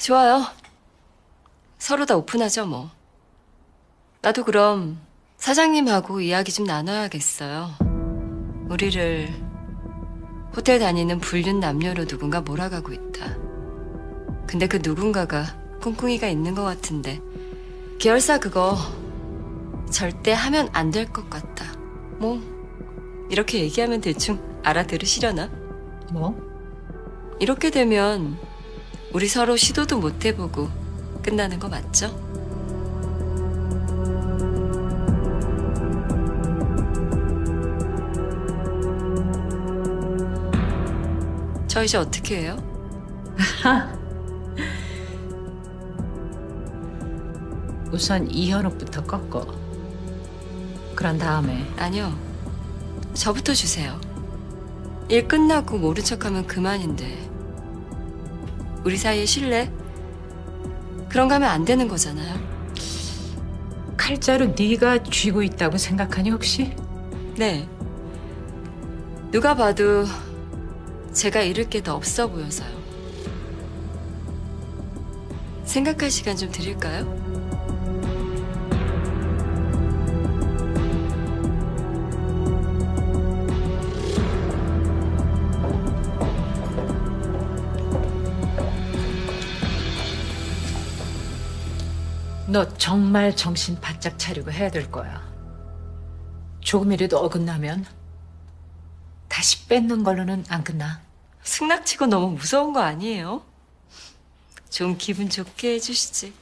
좋아요. 서로 다 오픈하죠, 뭐. 나도 그럼 사장님하고 이야기 좀 나눠야겠어요. 우리를 호텔 다니는 불륜 남녀로 누군가 몰아가고 있다. 근데 그 누군가가 꿍꿍이가 있는 것 같은데 계열사 그거 절대 하면 안 될 것 같다. 뭐 이렇게 얘기하면 대충 알아들으시려나? 뭐? 이렇게 되면 우리 서로 시도도 못 해보고 끝나는 거 맞죠? 저 이제 어떻게 해요? 우선 이현옥부터 꺾어. 그런 다음에 아니요. 저부터 주세요. 일 끝나고 모른 척하면 그만인데. 우리 사이에 신뢰? 그런 거 하면 안 되는 거잖아요. 칼자루 네가 쥐고 있다고 생각하니 혹시? 네. 누가 봐도 제가 잃을 게 더 없어 보여서요. 생각할 시간 좀 드릴까요? 너 정말 정신 바짝 차리고 해야 될 거야. 조금이라도 어긋나면 다시 뺏는 걸로는 안 끝나. 승낙치고 너무 무서운 거 아니에요? 좀 기분 좋게 해주시지.